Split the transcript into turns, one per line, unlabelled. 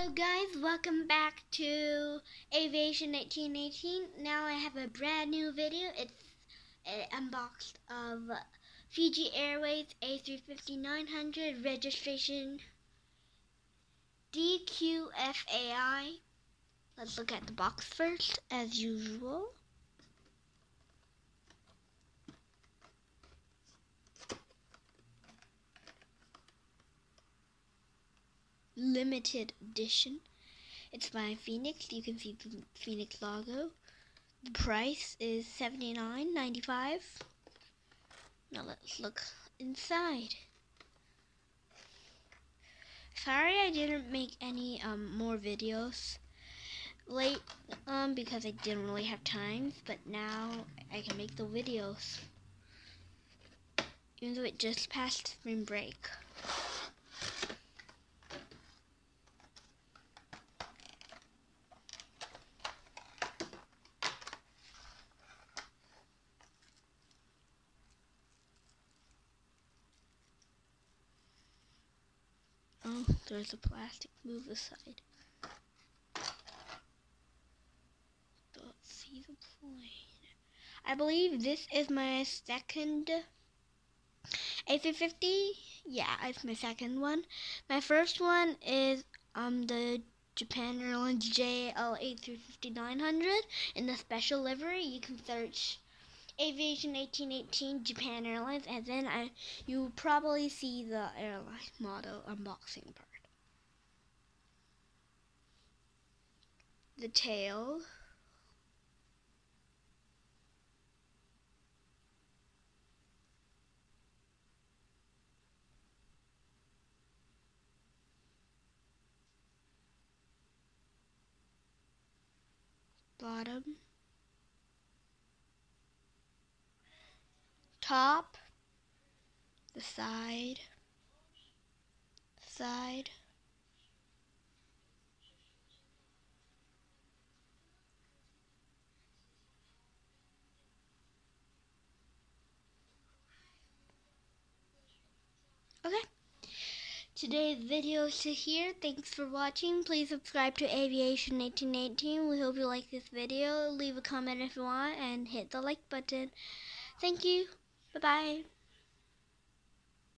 Hello guys, welcome back to Aviation 1818. Now I have a brand new video. It's an unboxed of Fiji Airways A350-900 registration DQFAI. Let's look at the box first, as usual. Limited edition. It's by Phoenix. You can see the Phoenix logo. The price is $79.95. Now let's look inside. Sorry I didn't make any um, more videos late um, because I didn't really have time, but now I can make the videos. Even though it just passed spring break. There's a plastic move aside. Don't see the plane. I believe this is my second A350. Yeah, it's my second one. My first one is um the Japan Airlines JL A350-900 in the special livery. You can search Aviation 1818 Japan Airlines and then I you probably see the airline model unboxing part. The tail bottom top, the side, side, Okay. Today's video is here. Thanks for watching. Please subscribe to Aviation 1818. We hope you like this video. Leave a comment if you want and hit the like button. Thank you. 拜拜。